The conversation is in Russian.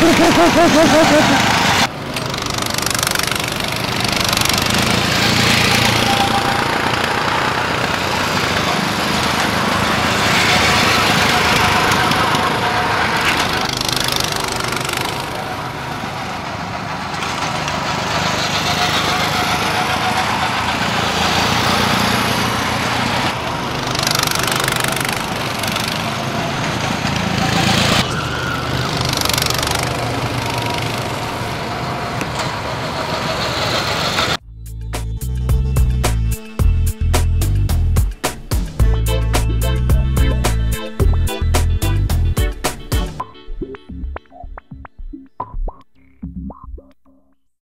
Ha ha ha ha ha ha!